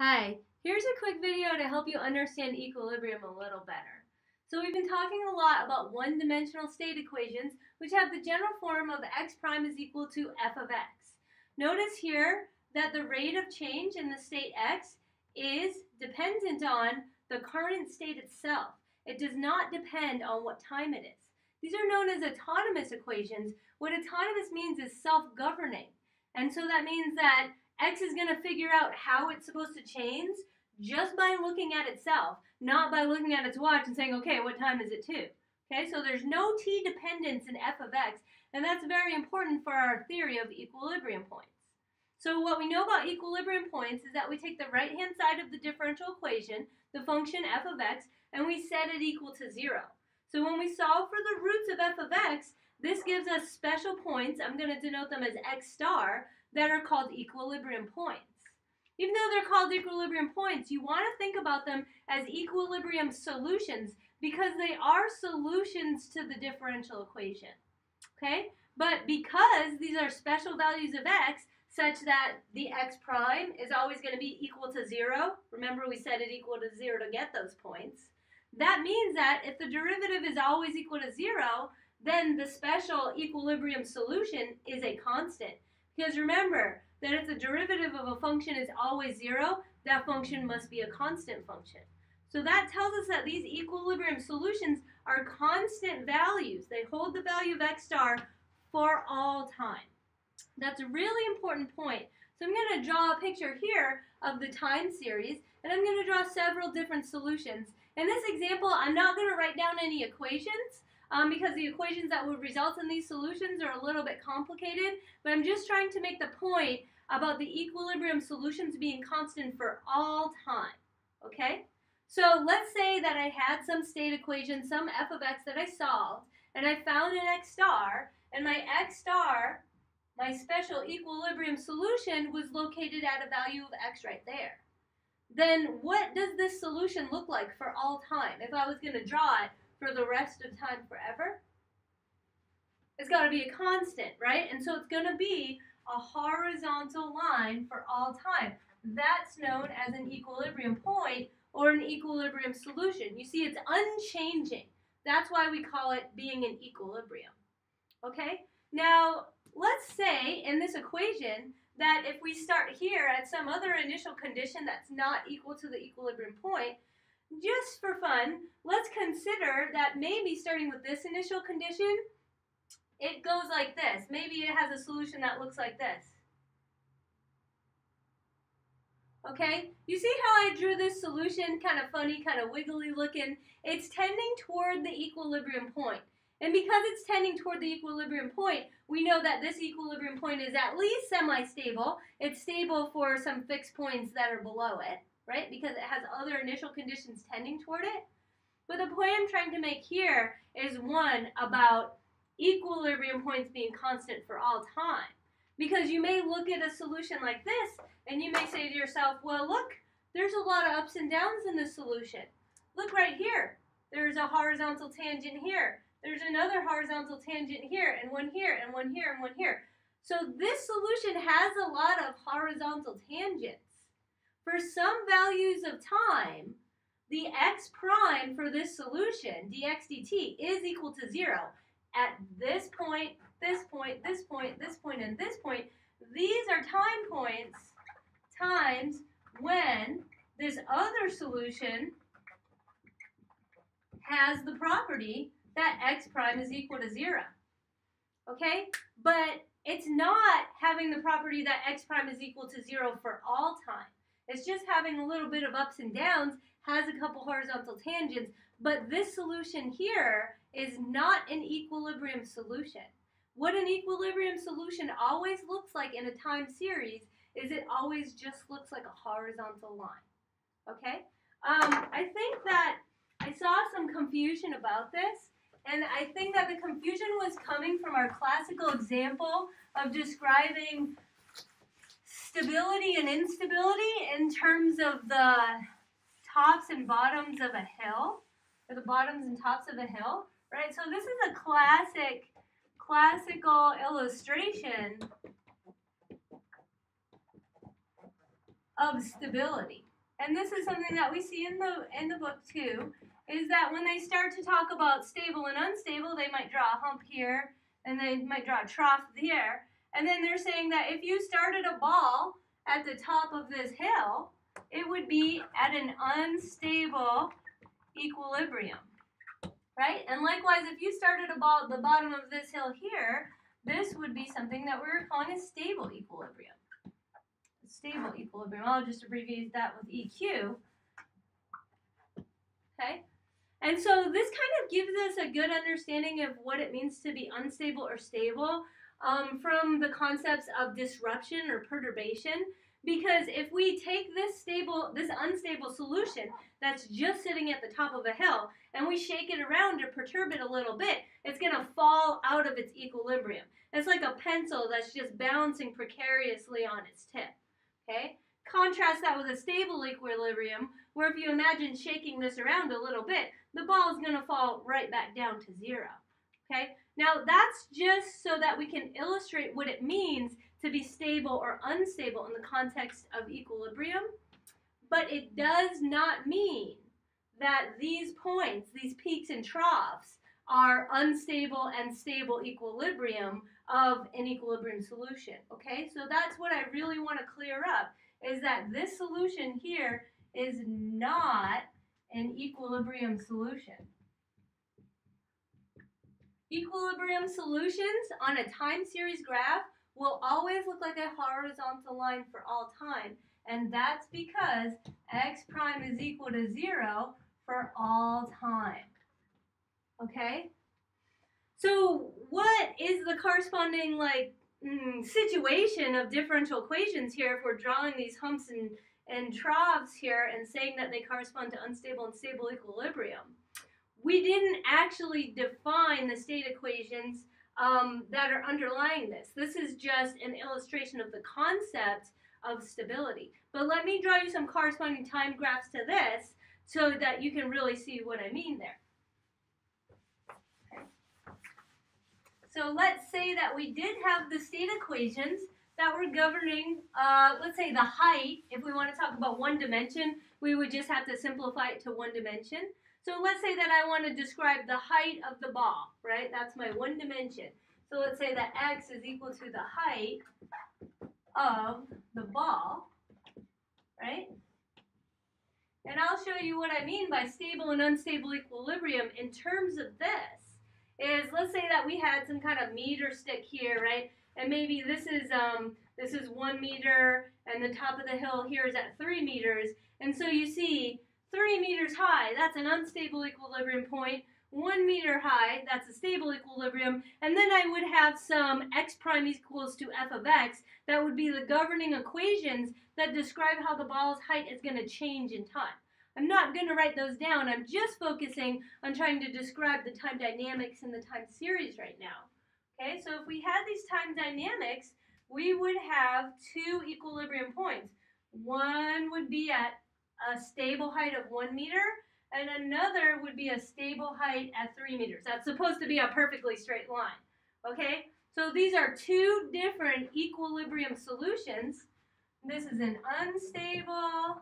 Hi, here's a quick video to help you understand equilibrium a little better. So we've been talking a lot about one-dimensional state equations, which have the general form of x prime is equal to f of x. Notice here that the rate of change in the state x is dependent on the current state itself. It does not depend on what time it is. These are known as autonomous equations. What autonomous means is self-governing. And so that means that X is going to figure out how it's supposed to change just by looking at itself, not by looking at its watch and saying, okay, what time is it too? Okay, so there's no t dependence in f of x, and that's very important for our theory of equilibrium points. So what we know about equilibrium points is that we take the right-hand side of the differential equation, the function f of x, and we set it equal to 0. So when we solve for the roots of f of x, this gives us special points, I'm going to denote them as x star, that are called equilibrium points. Even though they're called equilibrium points, you want to think about them as equilibrium solutions because they are solutions to the differential equation. Okay? But because these are special values of x, such that the x prime is always going to be equal to 0, remember we set it equal to 0 to get those points, that means that if the derivative is always equal to 0, then the special equilibrium solution is a constant. Because remember that if the derivative of a function is always zero, that function must be a constant function. So that tells us that these equilibrium solutions are constant values. They hold the value of x star for all time. That's a really important point. So I'm going to draw a picture here of the time series, and I'm going to draw several different solutions. In this example, I'm not going to write down any equations um, because the equations that would result in these solutions are a little bit complicated, but I'm just trying to make the point about the equilibrium solutions being constant for all time, okay? So let's say that I had some state equation, some f of x that I solved, and I found an x star, and my x star, my special equilibrium solution, was located at a value of x right there. Then what does this solution look like for all time? If I was going to draw it for the rest of time forever? It's got to be a constant, right? And so it's going to be a horizontal line for all time. That's known as an equilibrium point or an equilibrium solution. You see, it's unchanging. That's why we call it being in equilibrium. Okay? Now, let's say in this equation that if we start here at some other initial condition that's not equal to the equilibrium point, just for fun, let's consider that maybe starting with this initial condition, it goes like this. Maybe it has a solution that looks like this. Okay, you see how I drew this solution kind of funny, kind of wiggly looking? It's tending toward the equilibrium point. And because it's tending toward the equilibrium point, we know that this equilibrium point is at least semi-stable. It's stable for some fixed points that are below it right? Because it has other initial conditions tending toward it. But the point I'm trying to make here is one about equilibrium points being constant for all time. Because you may look at a solution like this and you may say to yourself, well, look, there's a lot of ups and downs in this solution. Look right here. There's a horizontal tangent here. There's another horizontal tangent here, and one here, and one here, and one here. So this solution has a lot of horizontal tangents. For some values of time, the x prime for this solution, dx dt, is equal to 0. At this point, this point, this point, this point, and this point, these are time points times when this other solution has the property that x prime is equal to 0. Okay? But it's not having the property that x prime is equal to 0 for all time. It's just having a little bit of ups and downs, has a couple horizontal tangents, but this solution here is not an equilibrium solution. What an equilibrium solution always looks like in a time series is it always just looks like a horizontal line. Okay? Um, I think that I saw some confusion about this, and I think that the confusion was coming from our classical example of describing stability and instability in terms of the tops and bottoms of a hill, or the bottoms and tops of a hill, right? So this is a classic, classical illustration of stability. And this is something that we see in the in the book too, is that when they start to talk about stable and unstable, they might draw a hump here and they might draw a trough here. And then they're saying that if you started a ball at the top of this hill, it would be at an unstable equilibrium. Right? And likewise, if you started a ball at the bottom of this hill here, this would be something that we're calling a stable equilibrium. A stable equilibrium. I'll just abbreviate that with EQ. Okay? And so this kind of gives us a good understanding of what it means to be unstable or stable um, from the concepts of disruption or perturbation. Because if we take this stable, this unstable solution that's just sitting at the top of a hill and we shake it around or perturb it a little bit, it's going to fall out of its equilibrium. It's like a pencil that's just bouncing precariously on its tip. Okay? Contrast that with a stable equilibrium, where if you imagine shaking this around a little bit, the ball is going to fall right back down to zero. Okay? Now, that's just so that we can illustrate what it means to be stable or unstable in the context of equilibrium, but it does not mean that these points, these peaks and troughs, are unstable and stable equilibrium of an equilibrium solution. Okay, so that's what I really want to clear up is that this solution here is not an equilibrium solution. Equilibrium solutions on a time series graph will always look like a horizontal line for all time. And that's because x prime is equal to 0 for all time. Okay? So what is the corresponding like mm, situation of differential equations here if we're drawing these humps and, and troughs here and saying that they correspond to unstable and stable equilibrium? We didn't actually define the state equations um, that are underlying this. This is just an illustration of the concept of stability. But let me draw you some corresponding time graphs to this so that you can really see what I mean there. So let's say that we did have the state equations that were governing, uh, let's say the height. If we want to talk about one dimension, we would just have to simplify it to one dimension. So let's say that I want to describe the height of the ball, right? That's my one dimension. So let's say that x is equal to the height of the ball, right? And I'll show you what I mean by stable and unstable equilibrium in terms of this. Is let's say that we had some kind of meter stick here, right? And maybe this is um this is one meter and the top of the hill here is at three meters. And so you see three meters high, that's an unstable equilibrium point. One meter high, that's a stable equilibrium. And then I would have some x prime equals to f of x. That would be the governing equations that describe how the ball's height is going to change in time. I'm not going to write those down. I'm just focusing on trying to describe the time dynamics in the time series right now. Okay, so if we had these time dynamics, we would have two equilibrium points. One would be at a stable height of one meter, and another would be a stable height at three meters. That's supposed to be a perfectly straight line. Okay, so these are two different equilibrium solutions. This is an unstable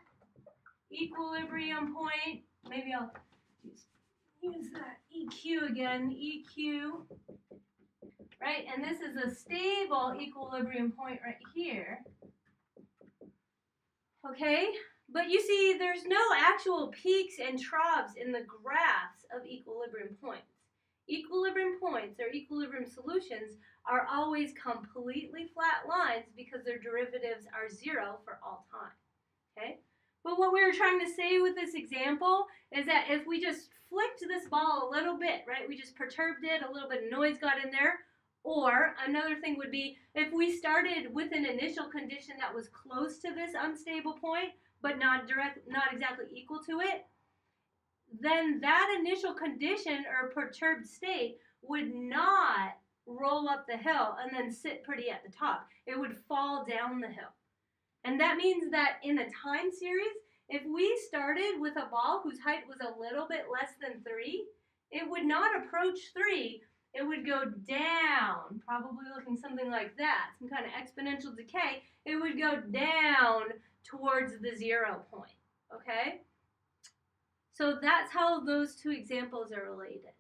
equilibrium point. Maybe I'll use that EQ again, EQ. Right, and this is a stable equilibrium point right here. Okay, but you see, there's no actual peaks and troughs in the graphs of equilibrium points. Equilibrium points or equilibrium solutions are always completely flat lines because their derivatives are zero for all time. Okay? But what we were trying to say with this example is that if we just flicked this ball a little bit, right, we just perturbed it, a little bit of noise got in there, or another thing would be if we started with an initial condition that was close to this unstable point, but not direct, not exactly equal to it, then that initial condition or perturbed state would not roll up the hill and then sit pretty at the top. It would fall down the hill. And that means that in a time series, if we started with a ball whose height was a little bit less than 3, it would not approach 3. It would go down, probably looking something like that, some kind of exponential decay. It would go down towards the zero point. Okay? So that's how those two examples are related.